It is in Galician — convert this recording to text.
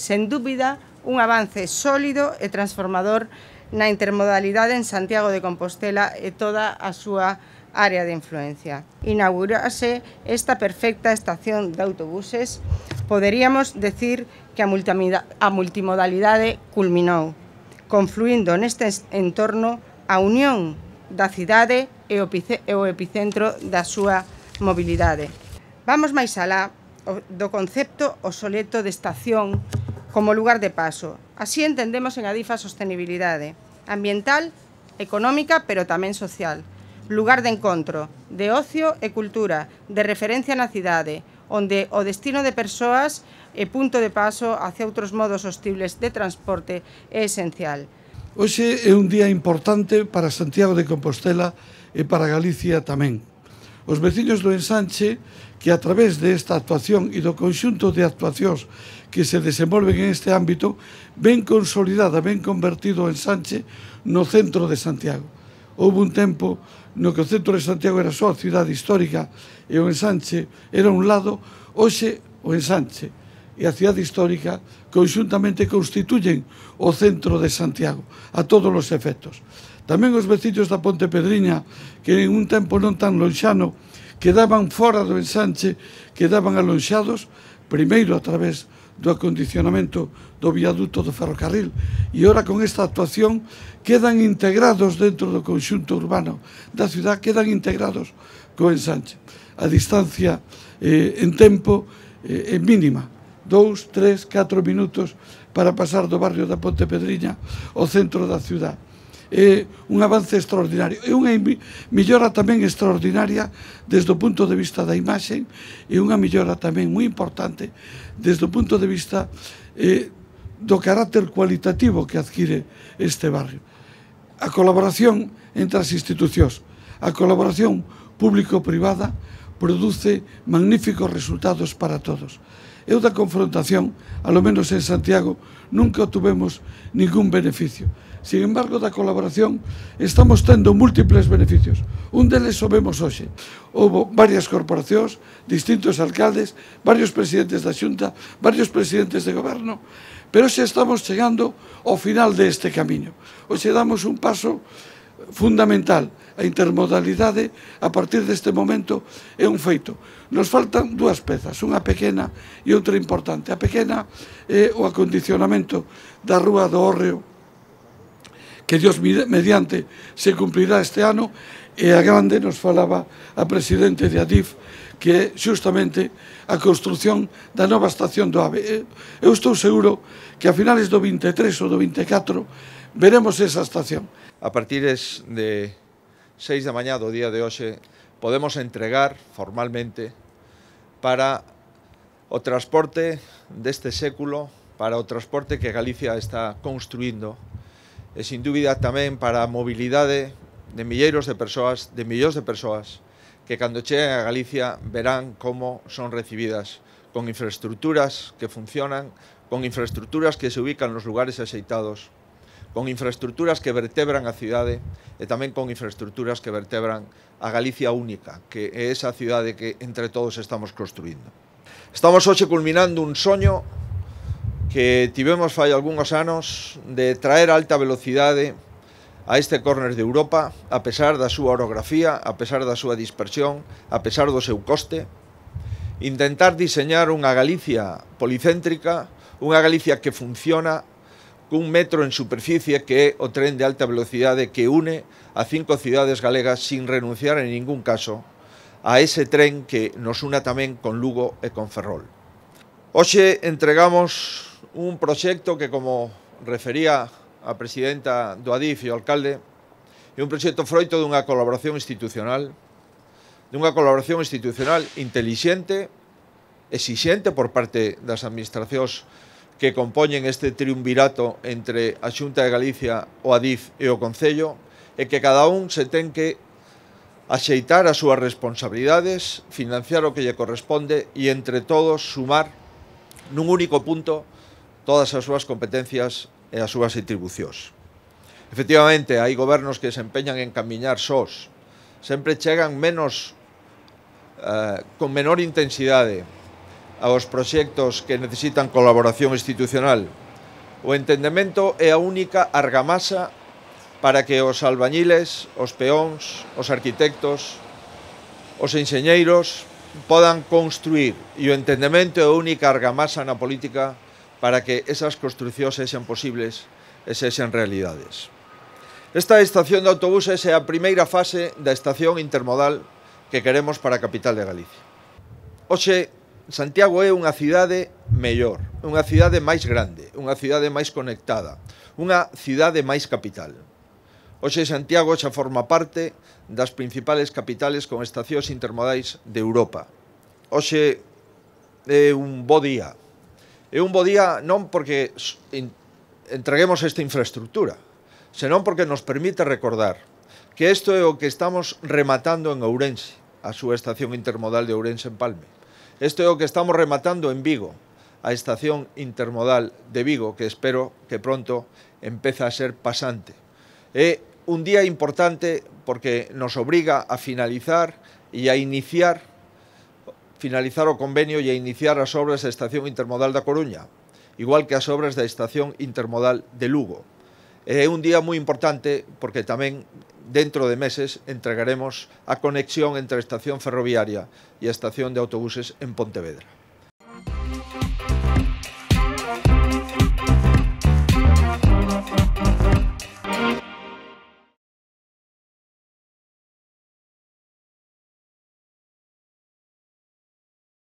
sen dúbida, un avance sólido e transformador na intermodalidade en Santiago de Compostela e toda a súa área de influencia. Inaugurase esta perfecta estación de autobuses, poderíamos decir que a multimodalidade culminou, confluindo neste entorno a unión da cidade e o epicentro da súa mobilidade. Vamos máis alá do concepto obsoleto de estación como lugar de paso. Así entendemos en Adifa a sostenibilidade ambiental, económica, pero tamén social. Lugar de encontro, de ocio e cultura, de referencia na cidade, onde o destino de persoas e punto de paso hacia outros modos hostibles de transporte é esencial. Hoxe é un día importante para Santiago de Compostela e para Galicia tamén os veciños do ensanche que a través desta actuación e do conxunto de actuacións que se desenvolven en este ámbito ven consolidada, ven convertido o ensanche no centro de Santiago. Houve un tempo no que o centro de Santiago era só a cidade histórica e o ensanche era un lado, hoxe o ensanche e a cidade histórica conxuntamente constituyen o centro de Santiago a todos os efectos. Tamén os veciños da Ponte Pedriña que en un tempo non tan lonxano quedaban fora do ensanche, quedaban alonxados primeiro a través do acondicionamento do viaduto do ferrocarril e ora con esta actuación quedan integrados dentro do conxunto urbano da ciudad, quedan integrados co ensanche. A distancia eh, en tempo eh, é mínima, dous, tres, catro minutos para pasar do barrio da Ponte Pedriña ao centro da ciudad. É un avance extraordinario. É unha millora tamén extraordinaria desde o punto de vista da imaxe e unha millora tamén moi importante desde o punto de vista eh, do carácter cualitativo que adquire este barrio. A colaboración entre as institucións, a colaboración público-privada, produce magníficos resultados para todos. Eu da confrontación, alo menos en Santiago, nunca tuvemos ningún beneficio. Sin embargo, da colaboración estamos tendo múltiples beneficios. Un deles o vemos hoxe. Houve varias corporacións, distintos alcaldes, varios presidentes da xunta, varios presidentes de goberno, pero xe estamos chegando ao final deste camiño. Hoxe damos un paso fundamental. A intermodalidade, a partir deste momento, é un feito. Nos faltan dúas pezas, unha pequena e outra importante. A pequena é o acondicionamento da Rúa do Orreo, que Dios mediante se cumprirá este ano, e a grande nos falaba a presidente de Adif, que é xustamente a construción da nova estación do AVE. Eu estou seguro que a finales do 23 ou do 24 veremos esa estación. A partir de 6 da mañá do día de hoxe podemos entregar formalmente para o transporte deste século, para o transporte que Galicia está construindo. E sin dúbida tamén para a mobilidade de milleiros de persoas, de millóns de persoas que cando cheguen a Galicia verán como son recibidas con infraestructuras que funcionan, con infraestructuras que se ubican nos lugares axeitados con infraestructuras que vertebran a cidade e tamén con infraestructuras que vertebran a Galicia única, que é esa cidade que entre todos estamos construindo. Estamos hoxe culminando un soño que tivemos fai algúns anos de traer alta velocidade a este córner de Europa, a pesar da súa orografía, a pesar da súa dispersión, a pesar do seu coste, intentar diseñar unha Galicia policéntrica, unha Galicia que funciona cun metro en superficie que é o tren de alta velocidade que une a cinco cidades galegas sin renunciar en ningún caso a ese tren que nos una tamén con Lugo e con Ferrol. Hoxe entregamos un proxecto que, como refería a presidenta do ADIF e o alcalde, é un proxecto froito dunha colaboración institucional, dunha colaboración institucional intelixente, exixente por parte das administracións que compoñen este triunvirato entre a Xunta de Galicia, o ADIF e o Concello, e que cada un se ten que axeitar as súas responsabilidades, financiar o que lle corresponde e entre todos sumar nun único punto todas as súas competencias e as súas atribucións. Efectivamente, hai gobernos que se empeñan en camiñar sós, sempre chegan menos eh, con menor intensidade aos proxectos que necesitan colaboración institucional. O entendemento é a única argamasa para que os albañiles, os peóns, os arquitectos, os enxeñeiros podan construir e o entendemento é a única argamasa na política para que esas construcións sexan posibles e sexan realidades. Esta estación de autobuses é a primeira fase da estación intermodal que queremos para a capital de Galicia. Oxe, Santiago é unha cidade mellor, unha cidade máis grande, unha cidade máis conectada, unha cidade máis capital. Oxe Santiago xa forma parte das principales capitales con estacións intermodais de Europa. Oxe é un bo día. É un bo día non porque entreguemos esta infraestructura, senón porque nos permite recordar que isto é o que estamos rematando en Ourense, a súa estación intermodal de Ourense en Palme Isto é o que estamos rematando en Vigo, a estación intermodal de Vigo, que espero que pronto empeza a ser pasante. É un día importante porque nos obriga a finalizar e a iniciar finalizar o convenio e a iniciar as obras da Estación Intermodal da Coruña, igual que as obras da Estación Intermodal de Lugo. É un día moi importante porque tamén dentro de meses entregaremos a conexión entre a estación ferroviaria e a estación de autobuses en Pontevedra.